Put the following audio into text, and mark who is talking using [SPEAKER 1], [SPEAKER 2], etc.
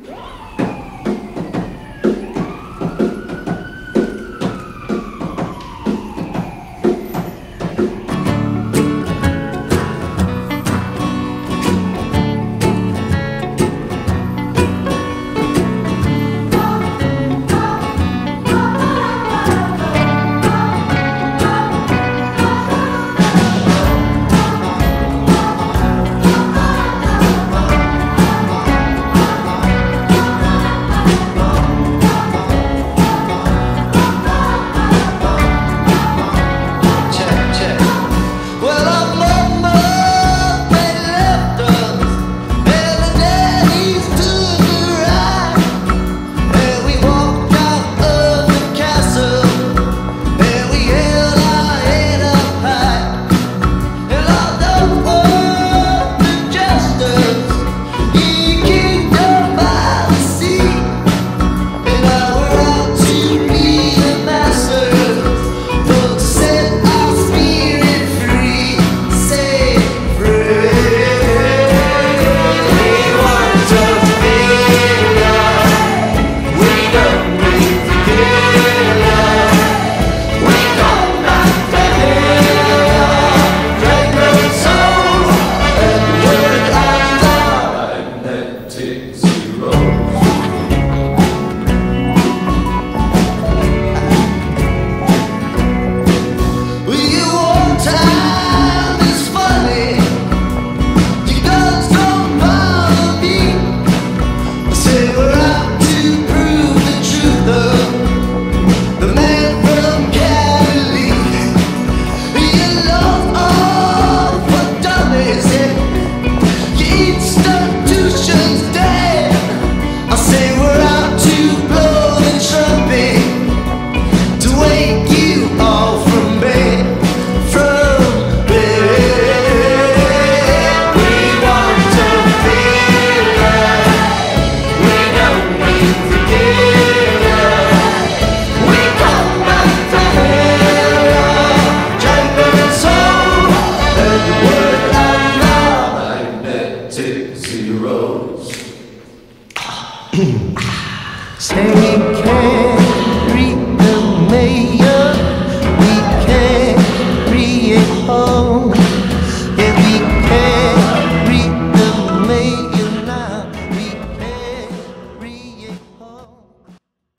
[SPEAKER 1] Check, zero. to the roads.